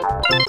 you.